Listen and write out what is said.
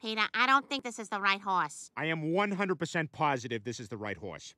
Peter, I don't think this is the right horse. I am 100% positive this is the right horse.